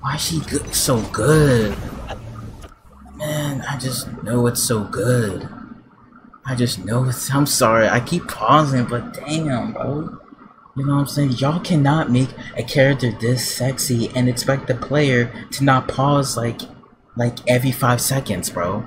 Why is she good, so good? Man, I just know it's so good. I just know it's. I'm sorry, I keep pausing, but damn, bro. You know what I'm saying? Y'all cannot make a character this sexy and expect the player to not pause like, like every five seconds, bro.